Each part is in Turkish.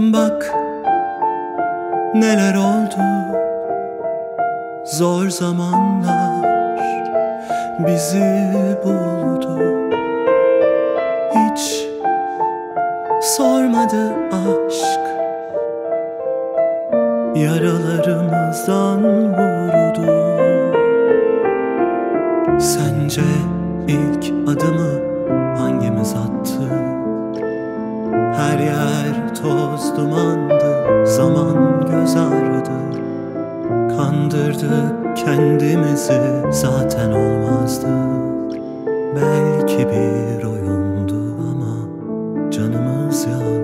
Bak neler oldu. Zor zamanlar bizi buldu. Hiç sormadı aşk. Yaralarımızdan vurdu. Sence ilk adımı hangimiz attı? Her yer toz dumandı Zaman göz ağrıdı Kandırdık kendimizi Zaten olmazdı Belki bir oyundu ama Canımız yandı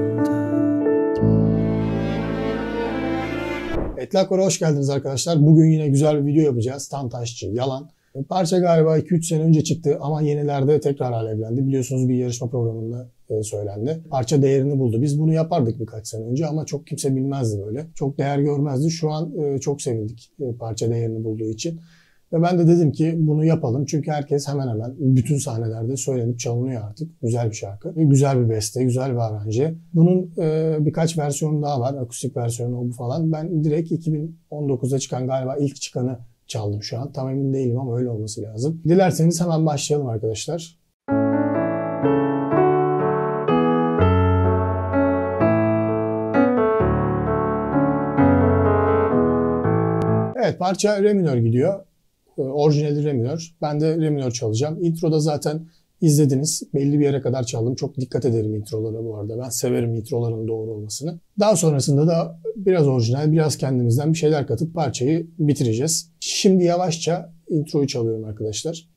Etlakor'a hoş geldiniz arkadaşlar. Bugün yine güzel bir video yapacağız. Tantaşçı, yalan. Parça galiba 2-3 sene önce çıktı ama yenilerde tekrar alevlendi. Biliyorsunuz bir yarışma programında söylendi. Parça değerini buldu. Biz bunu yapardık birkaç sene önce ama çok kimse bilmezdi böyle. Çok değer görmezdi. Şu an e, çok sevindik e, parça değerini bulduğu için. Ve ben de dedim ki bunu yapalım. Çünkü herkes hemen hemen bütün sahnelerde söylenip çalınıyor artık. Güzel bir şarkı. Güzel bir beste, güzel bir aranje. Bunun e, birkaç versiyonu daha var. Akustik versiyonu bu falan. Ben direkt 2019'da çıkan galiba ilk çıkanı çaldım şu an. Tam emin değilim ama öyle olması lazım. Dilerseniz hemen başlayalım arkadaşlar. Evet parça re minör gidiyor. Ee, Orijinali re minör. Ben de re minör çalacağım. Introda zaten izlediniz. Belli bir yere kadar çaldım. Çok dikkat ederim introlara bu arada. Ben severim introların doğru olmasını. Daha sonrasında da biraz orijinal, biraz kendimizden bir şeyler katıp parçayı bitireceğiz. Şimdi yavaşça introyu çalıyorum arkadaşlar.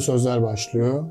Sözler başlıyor.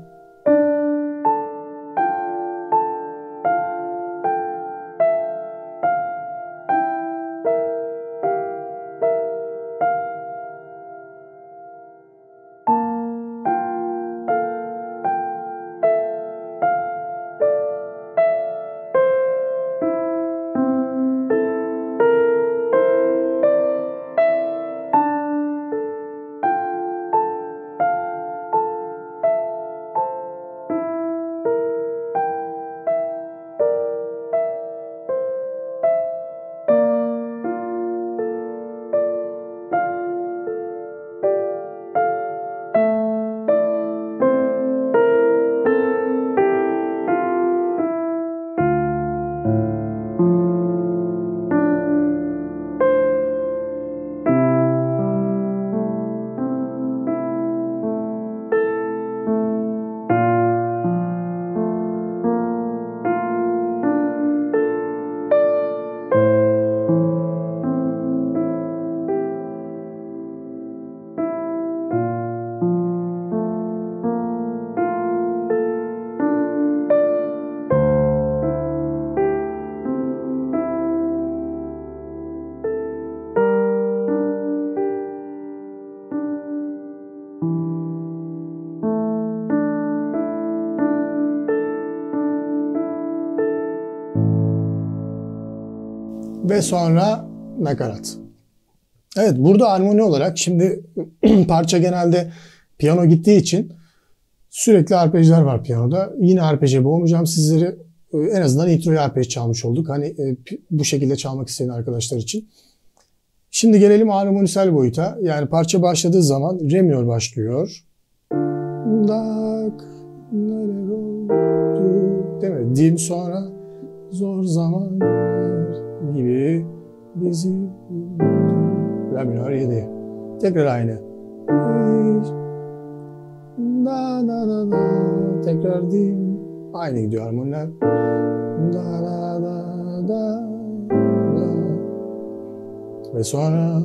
Ve sonra nakarat. Evet burada armoni olarak şimdi parça genelde piyano gittiği için sürekli arpejler var piyanoda. Yine arpeje boğmayacağım sizleri. Ee, en azından introyu arpej çalmış olduk. Hani e, bu şekilde çalmak isteyen arkadaşlar için. Şimdi gelelim armonisel boyuta. Yani parça başladığı zaman re minör başlıyor. Dak neler oldu değil mi? Dim sonra zor zamanlar gibi bizi La minör 7. Tekrar aynı. Da da da da. Tekrar değil. Aynı gidiyor harmoniler. Da da da da da. Ve sonra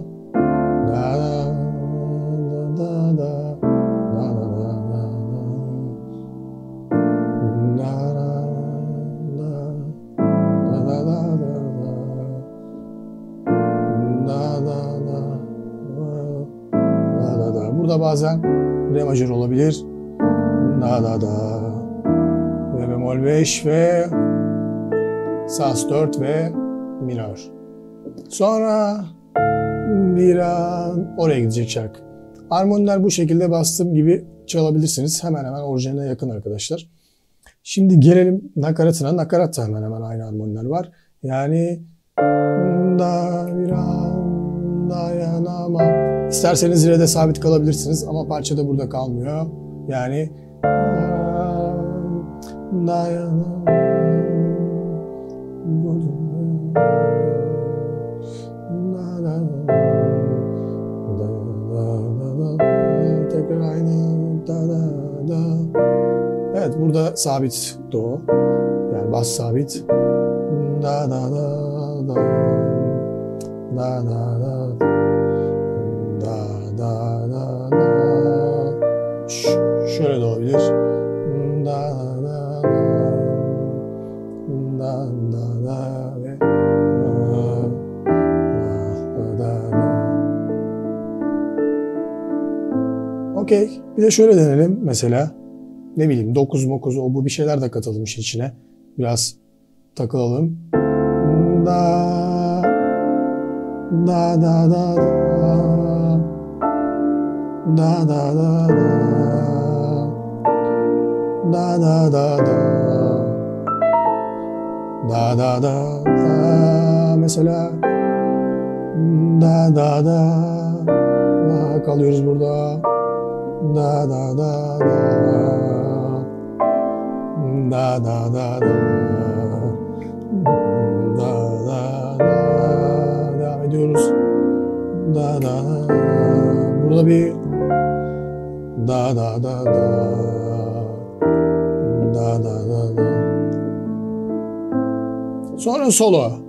bazen re majör olabilir. Da da da. Ve bemol 5 ve sas 4 ve minör. Sonra bir an oraya gidecek şarkı. Armoniler bu şekilde bastığım gibi çalabilirsiniz. Hemen hemen orijinaline yakın arkadaşlar. Şimdi gelelim nakaratına. Nakarat da hemen hemen aynı armoniler var. Yani da bir an dayanamam. İsterseniz zirede sabit kalabilirsiniz ama parça da burada kalmıyor. Yani. Tekrar aynı. Evet burada sabit do. Yani bas sabit. Da da da. Da da da. Da Okey. Bir de şöyle denelim mesela. Ne bileyim 9 9 o bu bir şeyler de katılmış içine. Biraz takılalım. Da da da da da da da da da da da da da da da da mesela da da da da kalıyoruz burada da da da da. Da da da da. Da da da devam ediyoruz. Da da da. Burada bir da da da da. Da da da da. Sonra solo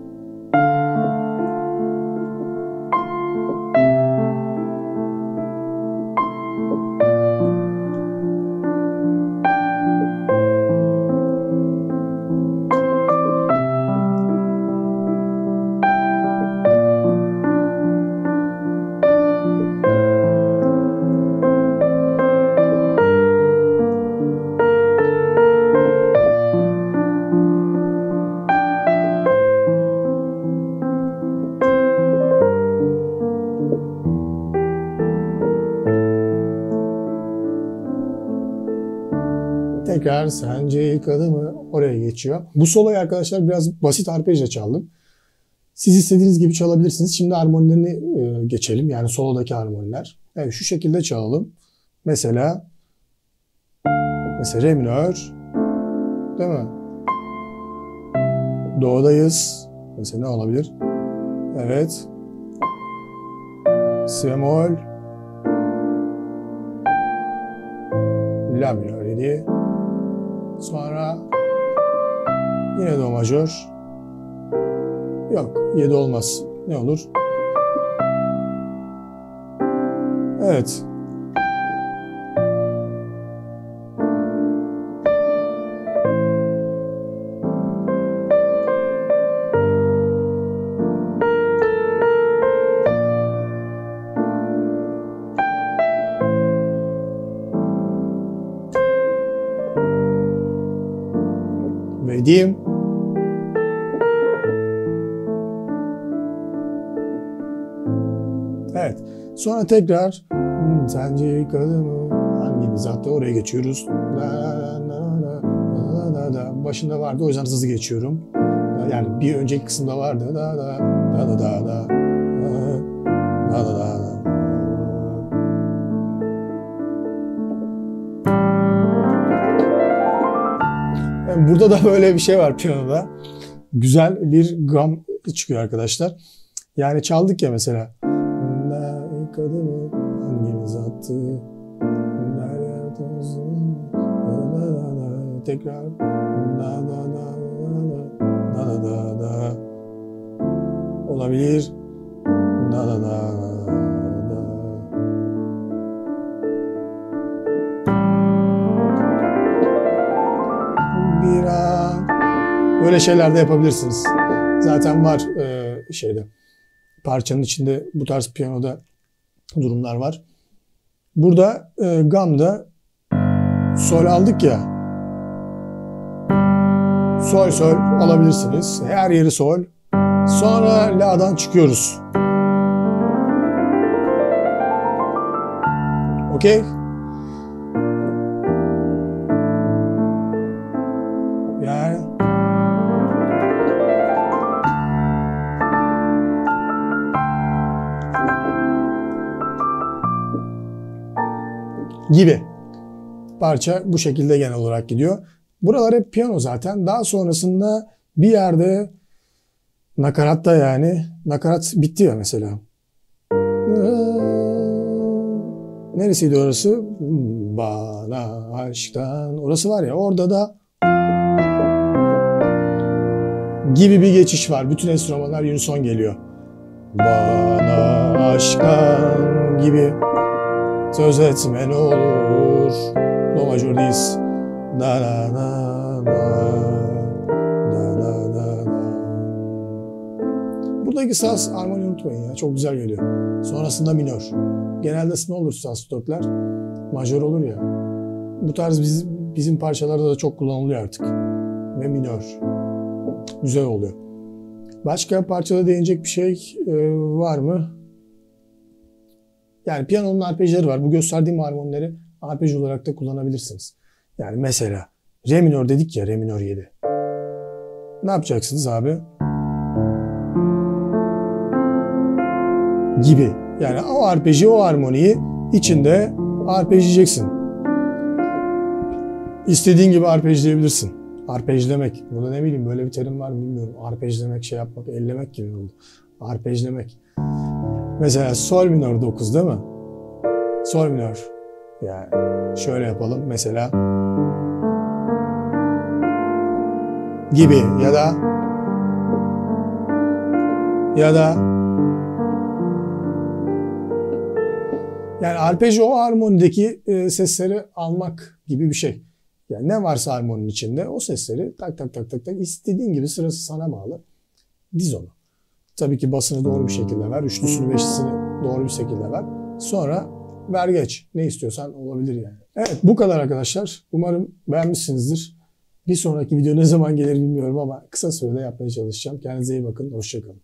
tekrar sence ilk adımı oraya geçiyor. Bu soloyu arkadaşlar biraz basit arpejle çaldım. Siz istediğiniz gibi çalabilirsiniz. Şimdi armonilerini e, geçelim. Yani solodaki armoniler. Evet şu şekilde çalalım. Mesela mesela re minör değil mi? Do'dayız. Mesela ne olabilir? Evet. Si bemol. La minör idi. Sonra yine do majör. Yok 7 olmaz. Ne olur? Evet. Diyeyim. Evet. Sonra tekrar hmm, sence ilk adımı hangimiz hatta oraya geçiyoruz. Başında vardı o yüzden hızlı geçiyorum. Yani bir önceki kısımda vardı. Da da da da da da da da da da. burada da böyle bir şey var piyanoda. Güzel bir gam çıkıyor arkadaşlar. Yani çaldık ya mesela. İlk hangimiz attı? Tekrar. Da da da da da da da. Olabilir. Da da da Böyle şeyler de yapabilirsiniz. Zaten var e, şeyde parçanın içinde bu tarz piyanoda durumlar var. Burada e, gamda sol aldık ya. Sol sol alabilirsiniz. Her yeri sol. Sonra la'dan çıkıyoruz. Okey? Gibi. Parça bu şekilde genel olarak gidiyor. Buralar hep piyano zaten. Daha sonrasında bir yerde nakaratta yani nakarat bitti ya mesela. Neresiydi orası? Bana aşktan. Orası var ya orada da gibi bir geçiş var. Bütün enstrümanlar unison geliyor. Bana aşktan gibi söz etme ne olur. Do da da. Da da da da. Buradaki saz armoni unutmayın ya. Çok güzel geliyor. Sonrasında minör. Genelde ne olur saz dörtler? Majör olur ya. Bu tarz biz, bizim parçalarda da çok kullanılıyor artık. Ve minör. Güzel oluyor. Başka parçada değinecek bir şey e, var mı? Yani piyanonun arpejleri var. Bu gösterdiğim harmonileri arpej olarak da kullanabilirsiniz. Yani mesela re minör dedik ya re minör 7. Ne yapacaksınız abi? Gibi. Yani o arpeji, o harmoniyi içinde arpejleyeceksin. İstediğin gibi arpejleyebilirsin. Arpejlemek. Burada ne bileyim böyle bir terim var mı bilmiyorum. Arpejlemek, şey yapmak, ellemek gibi oldu. Arpejlemek. Mesela sol minör 9 değil mi? Sol minör. Yani şöyle yapalım mesela. Gibi ya da ya da yani arpeji o harmonideki e, sesleri almak gibi bir şey. Yani ne varsa harmoninin içinde o sesleri tak tak tak tak tak istediğin gibi sırası sana bağlı. Diz onu. Tabii ki basını doğru bir şekilde ver. Üçlüsünü beşlisini doğru bir şekilde ver. Sonra ver geç. Ne istiyorsan olabilir yani. Evet bu kadar arkadaşlar. Umarım beğenmişsinizdir. Bir sonraki video ne zaman gelir bilmiyorum ama kısa sürede yapmaya çalışacağım. Kendinize iyi bakın. Hoşçakalın.